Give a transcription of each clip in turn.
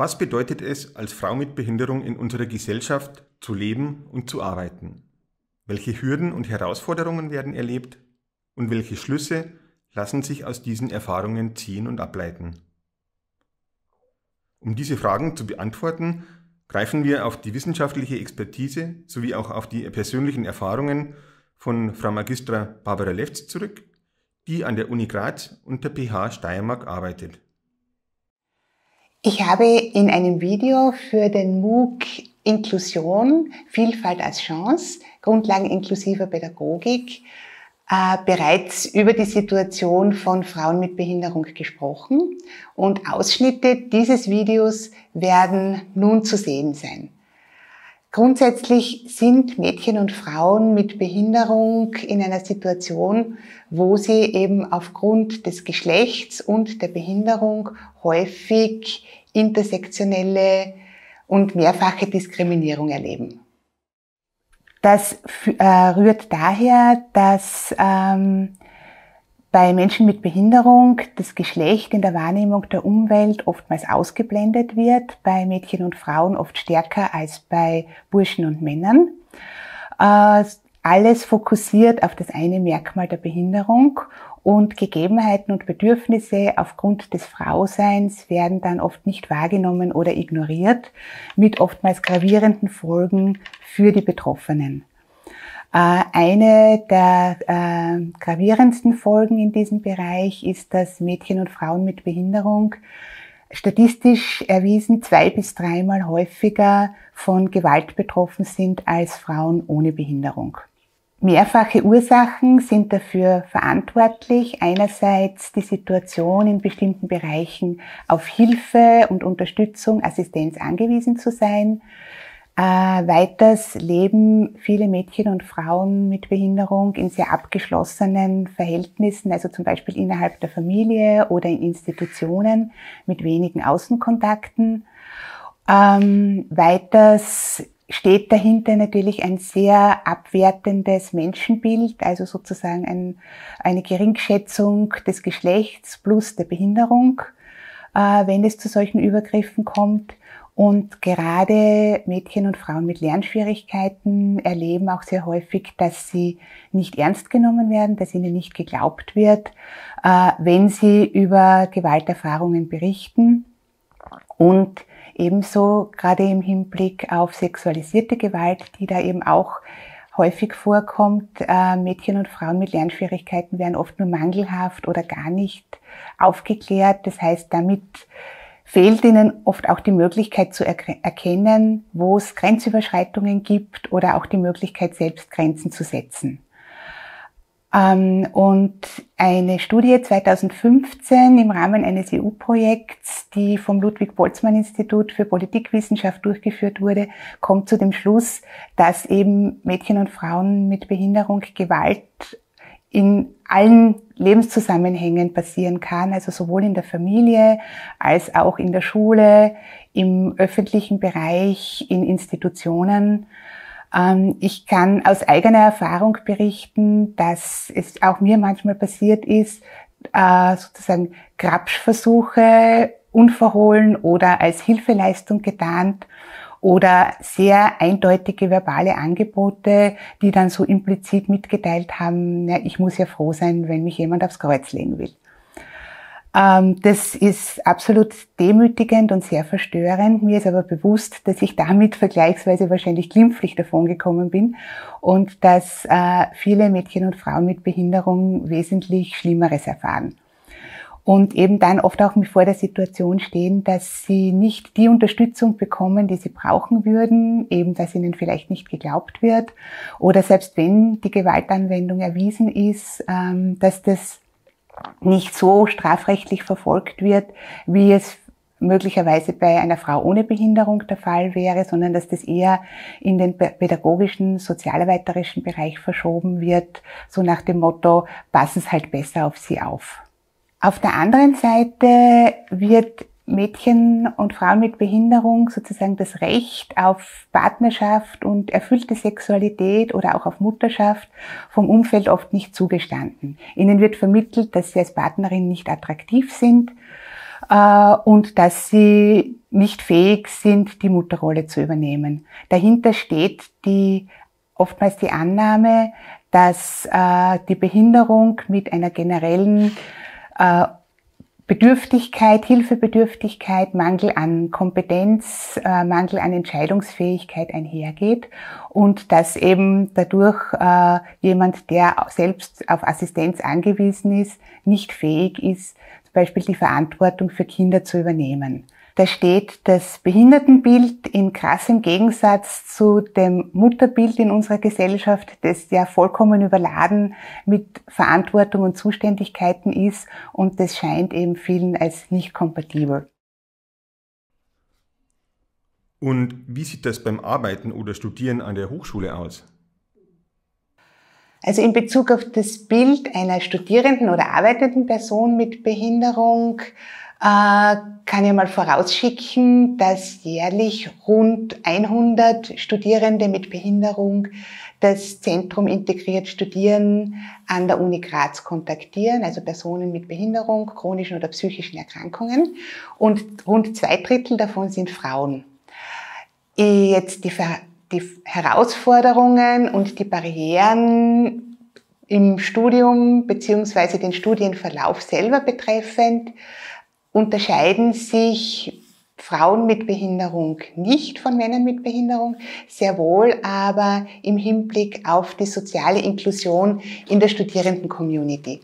Was bedeutet es, als Frau mit Behinderung in unserer Gesellschaft zu leben und zu arbeiten? Welche Hürden und Herausforderungen werden erlebt? Und welche Schlüsse lassen sich aus diesen Erfahrungen ziehen und ableiten? Um diese Fragen zu beantworten, greifen wir auf die wissenschaftliche Expertise sowie auch auf die persönlichen Erfahrungen von Frau Magistra Barbara Lefz zurück, die an der Uni Graz und der PH Steiermark arbeitet. Ich habe in einem Video für den MOOC Inklusion, Vielfalt als Chance, Grundlagen inklusiver Pädagogik, äh, bereits über die Situation von Frauen mit Behinderung gesprochen und Ausschnitte dieses Videos werden nun zu sehen sein. Grundsätzlich sind Mädchen und Frauen mit Behinderung in einer Situation, wo sie eben aufgrund des Geschlechts und der Behinderung häufig intersektionelle und mehrfache Diskriminierung erleben. Das äh, rührt daher, dass ähm, bei Menschen mit Behinderung das Geschlecht in der Wahrnehmung der Umwelt oftmals ausgeblendet wird, bei Mädchen und Frauen oft stärker als bei Burschen und Männern. Äh, alles fokussiert auf das eine Merkmal der Behinderung und Gegebenheiten und Bedürfnisse aufgrund des Frauseins werden dann oft nicht wahrgenommen oder ignoriert, mit oftmals gravierenden Folgen für die Betroffenen. Äh, eine der äh, gravierendsten Folgen in diesem Bereich ist, dass Mädchen und Frauen mit Behinderung statistisch erwiesen zwei bis dreimal häufiger von Gewalt betroffen sind als Frauen ohne Behinderung. Mehrfache Ursachen sind dafür verantwortlich. Einerseits die Situation in bestimmten Bereichen auf Hilfe und Unterstützung, Assistenz angewiesen zu sein. Äh, weiters leben viele Mädchen und Frauen mit Behinderung in sehr abgeschlossenen Verhältnissen, also zum Beispiel innerhalb der Familie oder in Institutionen mit wenigen Außenkontakten. Ähm, weiters steht dahinter natürlich ein sehr abwertendes Menschenbild, also sozusagen ein, eine Geringschätzung des Geschlechts plus der Behinderung, äh, wenn es zu solchen Übergriffen kommt. Und gerade Mädchen und Frauen mit Lernschwierigkeiten erleben auch sehr häufig, dass sie nicht ernst genommen werden, dass ihnen nicht geglaubt wird, äh, wenn sie über Gewalterfahrungen berichten. Und ebenso gerade im Hinblick auf sexualisierte Gewalt, die da eben auch häufig vorkommt. Äh, Mädchen und Frauen mit Lernschwierigkeiten werden oft nur mangelhaft oder gar nicht aufgeklärt. Das heißt, damit fehlt ihnen oft auch die Möglichkeit zu erkennen, wo es Grenzüberschreitungen gibt oder auch die Möglichkeit, selbst Grenzen zu setzen. Ähm, und eine Studie 2015 im Rahmen eines EU-Projekts, die vom Ludwig-Boltzmann-Institut für Politikwissenschaft durchgeführt wurde, kommt zu dem Schluss, dass eben Mädchen und Frauen mit Behinderung Gewalt in allen Lebenszusammenhängen passieren kann, also sowohl in der Familie als auch in der Schule, im öffentlichen Bereich, in Institutionen. Ähm, ich kann aus eigener Erfahrung berichten, dass es auch mir manchmal passiert ist, äh, sozusagen Grabschversuche unverhohlen oder als Hilfeleistung getarnt oder sehr eindeutige verbale Angebote, die dann so implizit mitgeteilt haben, ja, ich muss ja froh sein, wenn mich jemand aufs Kreuz legen will. Ähm, das ist absolut demütigend und sehr verstörend. Mir ist aber bewusst, dass ich damit vergleichsweise wahrscheinlich glimpflich davongekommen bin und dass äh, viele Mädchen und Frauen mit Behinderung wesentlich Schlimmeres erfahren und eben dann oft auch vor der Situation stehen, dass sie nicht die Unterstützung bekommen, die sie brauchen würden, eben dass ihnen vielleicht nicht geglaubt wird oder selbst wenn die Gewaltanwendung erwiesen ist, ähm, dass das nicht so strafrechtlich verfolgt wird, wie es möglicherweise bei einer Frau ohne Behinderung der Fall wäre, sondern dass das eher in den pädagogischen, sozialarbeiterischen Bereich verschoben wird, so nach dem Motto, passen es halt besser auf sie auf. Auf der anderen Seite wird Mädchen und Frauen mit Behinderung sozusagen das Recht auf Partnerschaft und erfüllte Sexualität oder auch auf Mutterschaft vom Umfeld oft nicht zugestanden. Ihnen wird vermittelt, dass sie als Partnerin nicht attraktiv sind äh, und dass sie nicht fähig sind, die Mutterrolle zu übernehmen. Dahinter steht die oftmals die Annahme, dass äh, die Behinderung mit einer generellen äh, Bedürftigkeit, Hilfebedürftigkeit, Mangel an Kompetenz, äh, Mangel an Entscheidungsfähigkeit einhergeht und dass eben dadurch äh, jemand, der selbst auf Assistenz angewiesen ist, nicht fähig ist, zum Beispiel die Verantwortung für Kinder zu übernehmen. Da steht das Behindertenbild in krassem Gegensatz zu dem Mutterbild in unserer Gesellschaft, das ja vollkommen überladen mit Verantwortung und Zuständigkeiten ist und das scheint eben vielen als nicht kompatibel. Und wie sieht das beim Arbeiten oder Studieren an der Hochschule aus? Also in Bezug auf das Bild einer studierenden oder arbeitenden Person mit Behinderung kann ich mal vorausschicken, dass jährlich rund 100 Studierende mit Behinderung das Zentrum integriert Studieren an der Uni Graz kontaktieren, also Personen mit Behinderung, chronischen oder psychischen Erkrankungen. Und rund zwei Drittel davon sind Frauen. Jetzt die, die Herausforderungen und die Barrieren im Studium beziehungsweise den Studienverlauf selber betreffend unterscheiden sich Frauen mit Behinderung nicht von Männern mit Behinderung, sehr wohl aber im Hinblick auf die soziale Inklusion in der Studierenden-Community.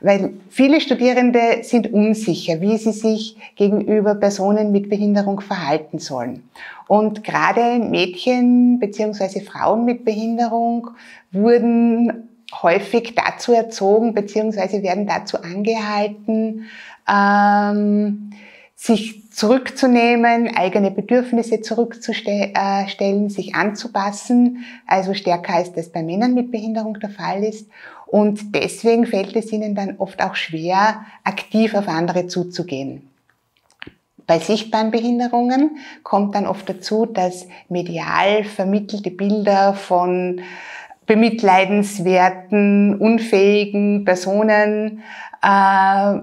Weil viele Studierende sind unsicher, wie sie sich gegenüber Personen mit Behinderung verhalten sollen. Und gerade Mädchen bzw. Frauen mit Behinderung wurden häufig dazu erzogen bzw. werden dazu angehalten, ähm, sich zurückzunehmen, eigene Bedürfnisse zurückzustellen, sich anzupassen, also stärker als das bei Männern mit Behinderung der Fall ist. Und deswegen fällt es ihnen dann oft auch schwer, aktiv auf andere zuzugehen. Bei sichtbaren Behinderungen kommt dann oft dazu, dass medial vermittelte Bilder von bemitleidenswerten, unfähigen Personen äh,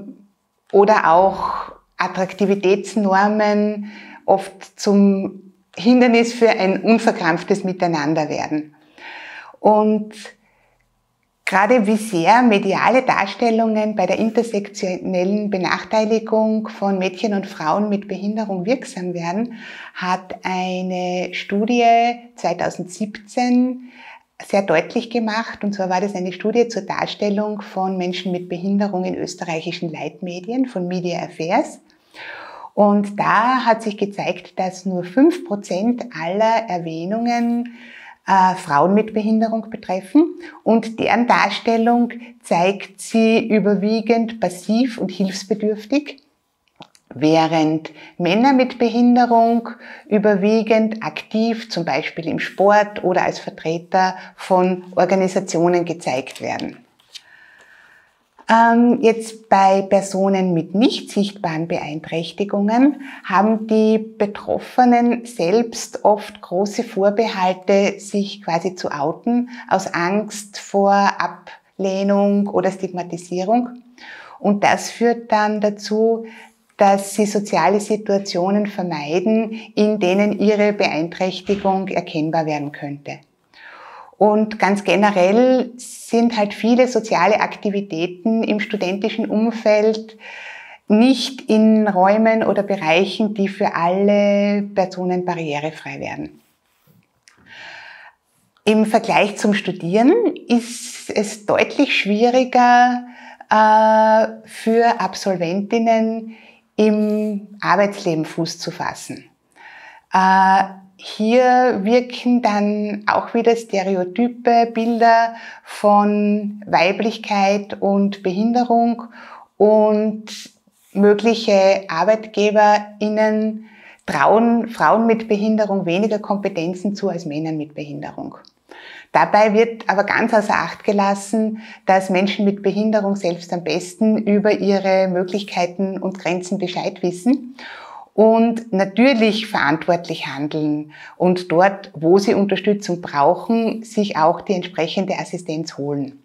oder auch Attraktivitätsnormen oft zum Hindernis für ein unverkrampftes Miteinander werden. Und gerade wie sehr mediale Darstellungen bei der intersektionellen Benachteiligung von Mädchen und Frauen mit Behinderung wirksam werden, hat eine Studie 2017 sehr deutlich gemacht. Und zwar war das eine Studie zur Darstellung von Menschen mit Behinderung in österreichischen Leitmedien von Media Affairs. Und da hat sich gezeigt, dass nur fünf Prozent aller Erwähnungen äh, Frauen mit Behinderung betreffen und deren Darstellung zeigt sie überwiegend passiv und hilfsbedürftig während Männer mit Behinderung überwiegend aktiv, zum Beispiel im Sport oder als Vertreter von Organisationen gezeigt werden. Ähm, jetzt bei Personen mit nicht sichtbaren Beeinträchtigungen haben die Betroffenen selbst oft große Vorbehalte, sich quasi zu outen, aus Angst vor Ablehnung oder Stigmatisierung. Und das führt dann dazu, dass sie soziale Situationen vermeiden, in denen ihre Beeinträchtigung erkennbar werden könnte. Und ganz generell sind halt viele soziale Aktivitäten im studentischen Umfeld nicht in Räumen oder Bereichen, die für alle Personen barrierefrei werden. Im Vergleich zum Studieren ist es deutlich schwieriger äh, für Absolventinnen im Arbeitsleben Fuß zu fassen. Äh, hier wirken dann auch wieder stereotype Bilder von Weiblichkeit und Behinderung und mögliche ArbeitgeberInnen trauen Frauen mit Behinderung weniger Kompetenzen zu als Männern mit Behinderung. Dabei wird aber ganz außer Acht gelassen, dass Menschen mit Behinderung selbst am besten über ihre Möglichkeiten und Grenzen Bescheid wissen und natürlich verantwortlich handeln und dort, wo sie Unterstützung brauchen, sich auch die entsprechende Assistenz holen.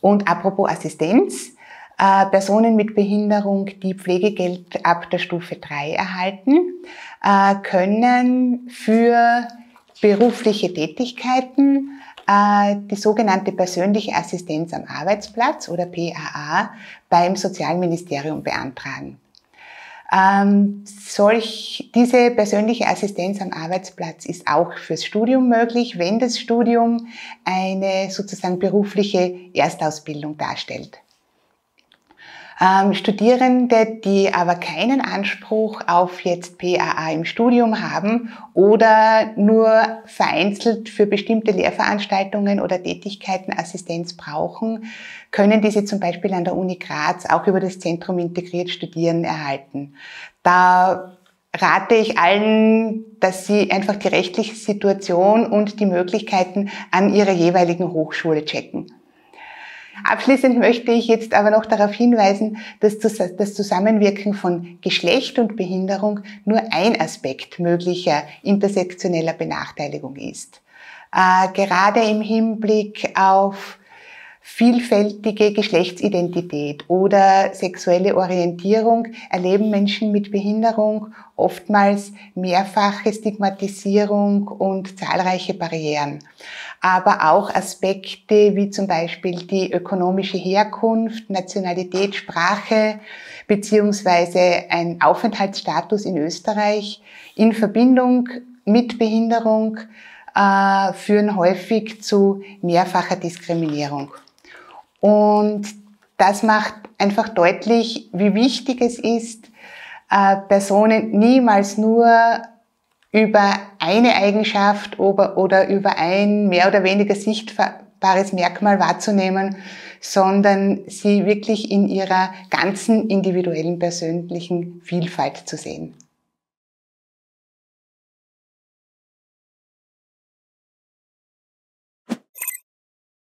Und apropos Assistenz, äh, Personen mit Behinderung, die Pflegegeld ab der Stufe 3 erhalten, äh, können für berufliche Tätigkeiten die sogenannte persönliche Assistenz am Arbeitsplatz oder PAA beim Sozialministerium beantragen. Ähm, solch, diese persönliche Assistenz am Arbeitsplatz ist auch fürs Studium möglich, wenn das Studium eine sozusagen berufliche Erstausbildung darstellt. Ähm, Studierende, die aber keinen Anspruch auf jetzt PAA im Studium haben oder nur vereinzelt für bestimmte Lehrveranstaltungen oder Tätigkeiten Assistenz brauchen, können diese zum Beispiel an der Uni Graz auch über das Zentrum Integriert Studieren erhalten. Da rate ich allen, dass sie einfach die rechtliche Situation und die Möglichkeiten an ihrer jeweiligen Hochschule checken. Abschließend möchte ich jetzt aber noch darauf hinweisen, dass das Zusammenwirken von Geschlecht und Behinderung nur ein Aspekt möglicher intersektioneller Benachteiligung ist. Äh, gerade im Hinblick auf vielfältige Geschlechtsidentität oder sexuelle Orientierung erleben Menschen mit Behinderung oftmals mehrfache Stigmatisierung und zahlreiche Barrieren. Aber auch Aspekte wie zum Beispiel die ökonomische Herkunft, Nationalität, Sprache beziehungsweise ein Aufenthaltsstatus in Österreich in Verbindung mit Behinderung äh, führen häufig zu mehrfacher Diskriminierung. Und das macht einfach deutlich, wie wichtig es ist, äh, Personen niemals nur über eine Eigenschaft oder über ein mehr oder weniger sichtbares Merkmal wahrzunehmen, sondern sie wirklich in ihrer ganzen individuellen persönlichen Vielfalt zu sehen.